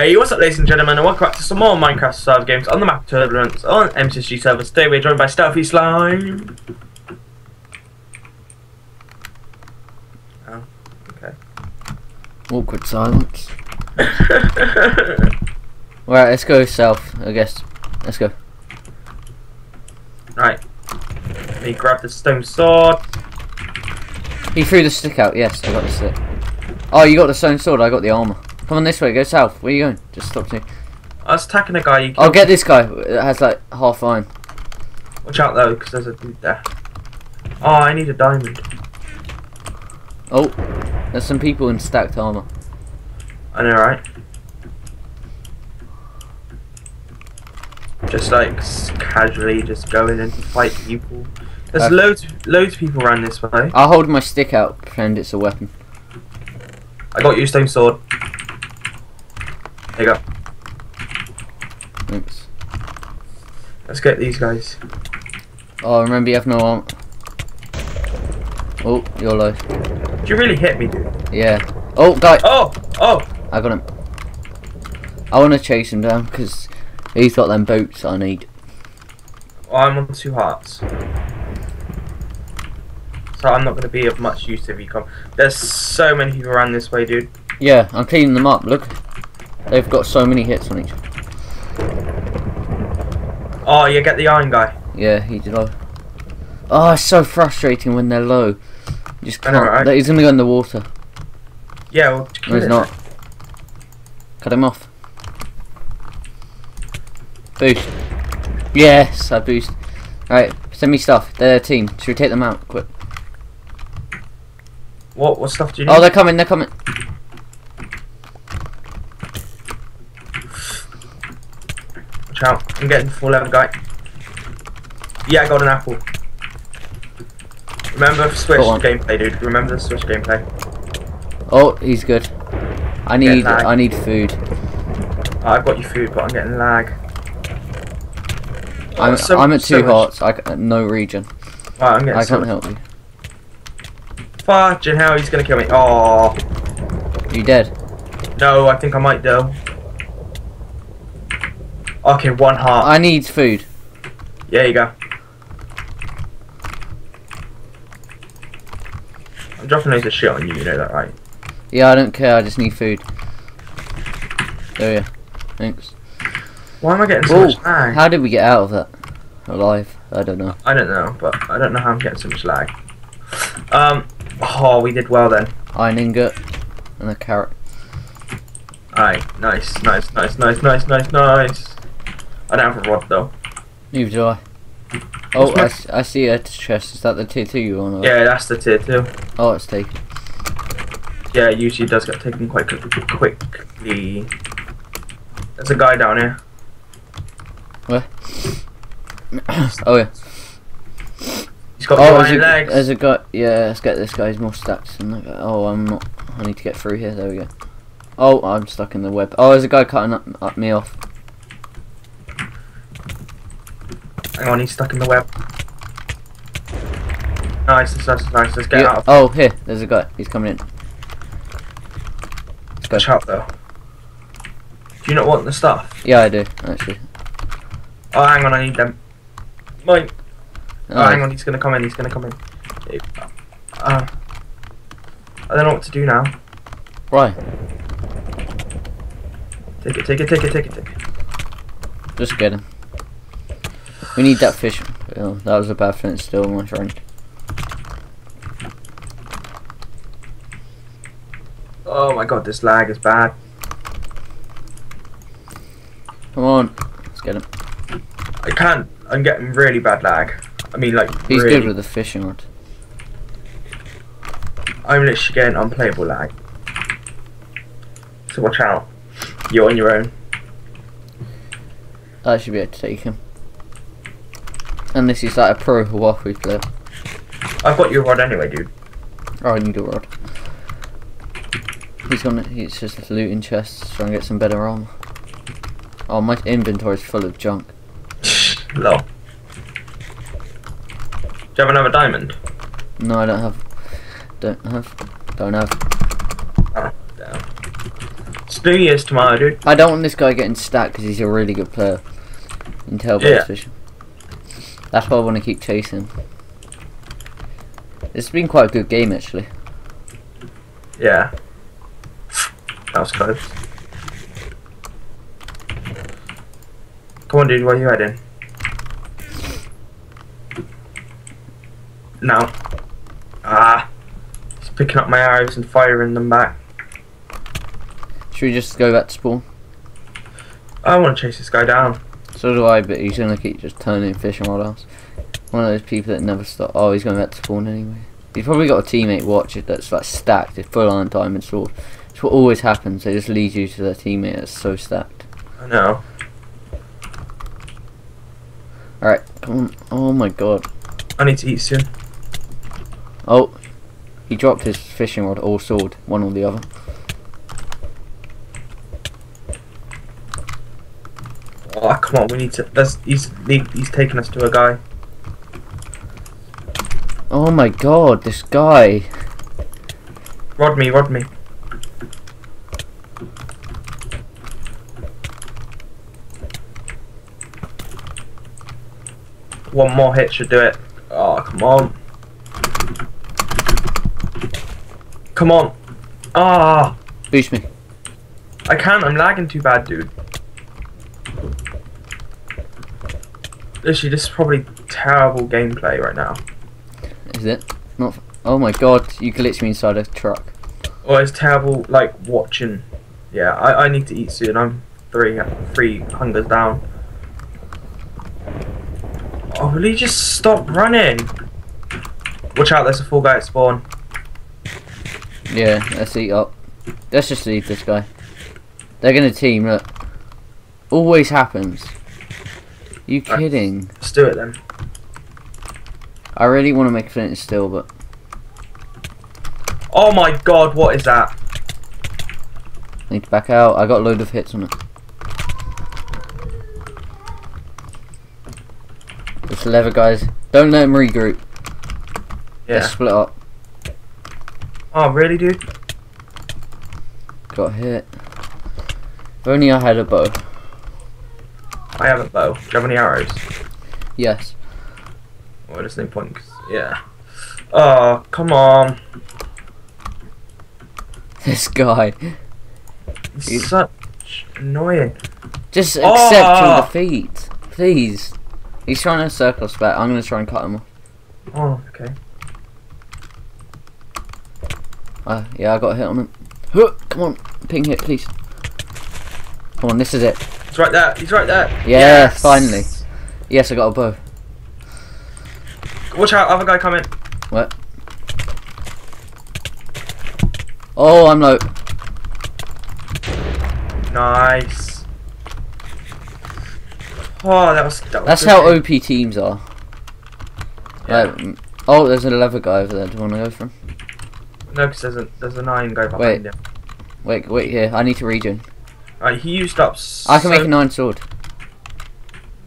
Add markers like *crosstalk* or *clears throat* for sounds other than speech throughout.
Hey, what's up, ladies and gentlemen, and welcome back to some more Minecraft server games on the map Turbulence on MCSG server. Today we're joined by Stealthy Slime. Oh, okay. Awkward silence. *laughs* Right, let's go south, I guess. Let's go. right. Let me grab the stone sword. He threw the stick out, yes, I got the stick. Oh, you got the stone sword, I got the armor. Come on this way, go south. Where are you going? Just stop me. I was attacking a guy. You I'll get this guy that has like half iron. Watch out though, because there's a dude there. Oh, I need a diamond. Oh, there's some people in stacked armor. I know, right? Just like casually just going and fight people. There's loads, loads of people around this way. I'll hold my stick out, pretend it's a weapon. I got you, stone sword. There you go. Thanks. Let's get these guys. Oh, remember you have no arm. Oh, you're low. Did you really hit me, dude? Yeah. Oh, guy. Oh, oh. I got him. I want to chase him down because he's got them boots I need. oh I'm on two hearts. So I'm not going to be of much use if you come. There's so many people around this way, dude. Yeah, I'm cleaning them up. Look, they've got so many hits on each. Oh, you get the iron guy. Yeah, he's low. Oh, oh, it's so frustrating when they're low. You just can't. know, right? He's gonna go in the water. Yeah, well, No, he's not. Cut him off. Boost. Yes, I boost. Alright, send me stuff. They're a team. Should we take them out? Quick. What, what stuff do you oh, need? Oh, they're coming. They're coming. Watch out. I'm getting full level guy. Yeah, I got an apple. Remember Switch gameplay, dude. Remember the Switch gameplay. Oh, he's good. I need. I need food. Oh, I've got your food, but I'm getting lag. I'm. so- I'm at two much- hearts. I no regen. I'm getting I so can't help you. Fudging hell, he's gonna kill me. Oh, You dead? no, I think I might though. Okay, one heart. I need food. There you go. I'm dropping loads of shit on you, you know that, right? Yeah, I don't care. I just need food. There you. Thanks. Why am I getting so Oh, much lag? how did we get out of that? Alive? I don't know. I don't know, but I don't know how I'm getting so much lag. Um, oh, we did well then. Iron ingot and a carrot. Alright, nice, nice, nice, nice, nice, nice, nice. I don't have a rod though. Neither do I. Oh, I, s- I see a chest. Is that the tier 2 you want? Yeah, that's the tier two. Oh, it's taken. Yeah, it usually does get taken quite quick- quickly. There's a guy down here. Where? *coughs* oh, yeah. He's got Oh, giant there's a, legs. there's a guy. Yeah, let's get this guy's more stats than that guy. Oh, I'm not. I need to get through here. There we go. Oh, I'm stuck in the web. Oh, there's a guy cutting up, up me off. Hang on, he's stuck in the web. Nice, nice, nice, nice. Let's get out of Oh, here. There's a guy. He's coming in. Let's go. Watch out though. Do you not want the stuff? Yeah, I do, actually. Oh, hang on, I need them. Mine. Oh, Oh, hang on, he's gonna come in, he's gonna come in. Uh, I don't know what to do now. Right. Take it, take it, take it, take it, take it. Just get him. We need that fish. Oh, that was a bad thing still, my friend. Oh my god, this lag is bad. Come on. Let's get him. I can't, I'm getting really bad lag. I mean, like, He's really. good with the fishing rod. I'm literally getting unplayable lag. So watch out. You're on your own. I should be able to take him. And this is like a pro Hawaii player. I've got your rod anyway, dude. Oh, I need a rod. He's gonna. He's just looting chests, trying to get some better armor. Oh, my inventory's full of junk. *sighs* Lol. Do you have another diamond? No, I don't have. Don't have. Don't have. Oh, damn. It's New Year's tomorrow, dude. I don't want this guy getting stacked because he's a really good player in tailbone Yeah. fishing. That's why I want to keep chasing. It's been quite a good game actually. Yeah. That was close. Come on, dude. Where are you heading? No. Ah. He's picking up my arrows and firing them back. Should we just go back to spawn? I want to chase this guy down. So do I, but he's gonna keep just turning fish and what else. One of those people that never stop. Oh, he's going back to spawn anyway. He's probably got a teammate watch it that's like stacked, it's full on diamond sword. It's what always happens. They just lead you to their teammate that's so stacked. I know. Alright, come on. Oh my god. I need to eat soon. Oh, he dropped his fishing rod or sword, one or the other. Oh, come on. We need to. There's, he's he's taking us to a guy. Oh my god, this guy. Rod me, rod me. One more hit should do it. Oh, come on. Come on. Ah, Boost me. I can't. I'm lagging too bad, dude. Literally, this is probably terrible gameplay right now. Is it? Not. F- oh my god, you glitched me inside a truck. Or it's terrible, like, watching. Yeah, I, I need to eat soon. I'm three, three hungers down. Oh, will he just stop running? Watch out, there's a full guy at spawn. Yeah, let's eat up. Let's just leave this guy. They're gonna team, look. Always happens. You Right. kidding? Let's do it then. I really want to make Flint steel, but Oh my god, what is that? I need to back out. I got a load of hits on it. It's leather guys. Don't let them regroup. Yeah. Let's split up. Oh, really, dude? Got hit. If only I had a bow. I have a bow. Do you have any arrows? Yes. Well, there's no point, yeah. Oh, come on. *laughs* This guy. He's such annoying. Just Oh! accept your defeat. Please. He's trying to circle us back. I'm going to try and cut him off. Oh, okay. Uh, yeah, I got a hit on him. Come on. Ping hit, please. Come on, this is it. He's right there. He's right there. Yeah, finally. Yes, I got a bow. Watch out, other guy coming. What? Oh, I'm low. Nice. Oh, that was. That was That's how. OP teams are. Yeah. Like, oh, there's a leather guy over there. Do you want to go for him? No, because there's a there's a nine guy behind Wait. him. Wait, wait here. I need to regen. Right, he used up. I can make so a nine sword.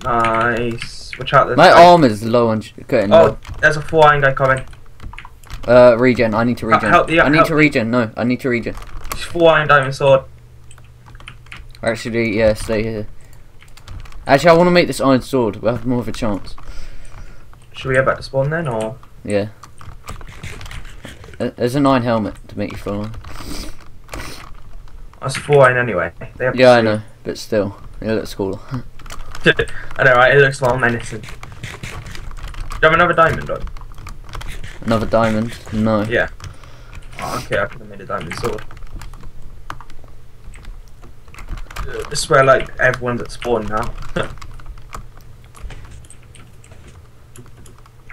Nice. Watch out. My arm is low on Oh, low. there's a four iron guy coming. Uh, regen. I need to regen. help the- I need help to regen. No, I need to regen. He's four iron diamond sword. Actually, yeah, stay here. Actually, I want to make this iron sword. We'll have more of a chance. Should we head back to spawn then, or? Yeah. Uh, There's a nine helmet to make you feel on. That's iron anyway. They have Yeah, I know, but still, it looks cooler. *laughs* I know, right? It looks more menacing. Do you have another diamond on? Another diamond? No. Yeah. Oh, okay, I could have made a diamond sword. Uh, This is where like everyone's at spawn now. *laughs*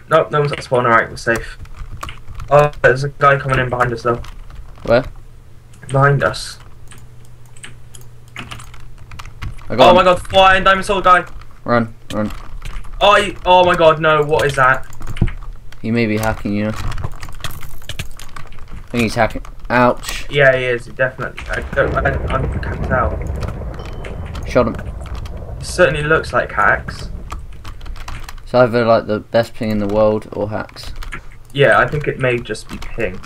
nope, no one's at spawn. Alright, we're safe. Oh, there's a guy coming in behind us though. Where? Behind us. I got Oh him. my god, flying sword guy. Run, run. Oh, he, oh my god, no! What is that? He may be hacking, you know. I think he's hacking. Ouch. Yeah, he is. Definitely. I don't. I, I can't tell. Shot him. It certainly looks like hacks. It's either like the best ping in the world or hacks. Yeah, I think it may just be ping.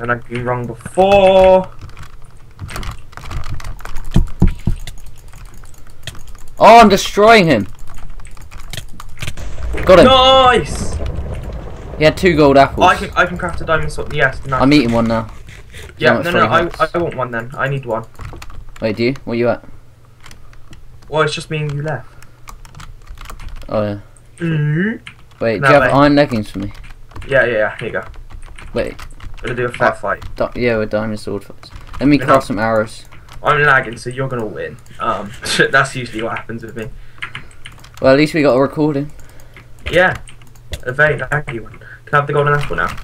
And I've been wrong before. Oh, I'm destroying him. Got him. Nice! He had two gold apples. I can I can craft a diamond sword. Yes, nice. I'm eating one now. yeah, no, no, I. I want one then. I need one. Wait, do you? Where you at? Well, it's just me and you left. Oh yeah. Mm-hmm. Wait, No, do you have wait. iron leggings for me? Yeah, yeah, yeah. Here you go. Wait, Gonna do a fair Oh. fight. yeah, with diamond sword fights. Let me craft some arrows. I'm lagging, so you're gonna win. Um, *laughs* that's usually what happens with me. Well, at least we got a recording. Yeah, a very laggy one. Can I have the golden apple now?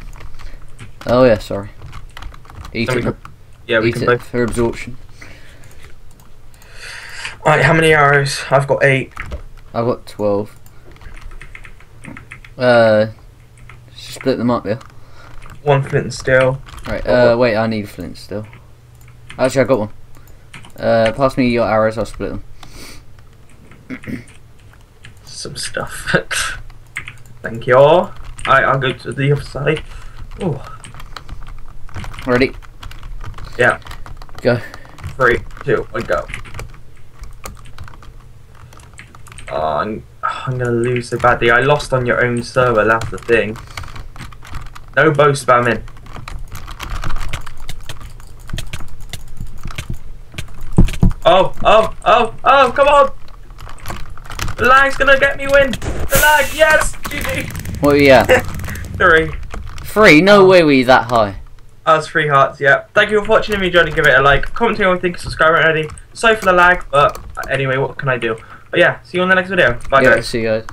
Oh yeah, sorry. Eat we it. can- Yeah, we can both. for absorption. Right, how many arrows? I've got eight. I've got twelve. Uh, split them up, yeah. One flint and steel. Right. Uh, wait, I need flint steel. Actually, I got one. Uh, pass me your arrows. I'll split them. *clears throat* Some stuff. *laughs* Thank you. Alright, I'll go to the other side. Oh, Ready? Yeah. Go. three, two, one, go. Oh, I'm, I'm gonna lose so badly. I lost on your own server, that's the thing. No bow spamming. Oh, oh, oh, oh, come on! The lag's gonna get me win! The lag, yes! GG! What are you at? Three. Three? No oh. way we that high. That's three hearts, yeah. Thank you for watching. If you enjoyed it, give it a like. Comment on you think, subscribe already. Sorry for the lag, but anyway, what can I do? But yeah, see you on the next video. Bye yeah, guys. see you guys.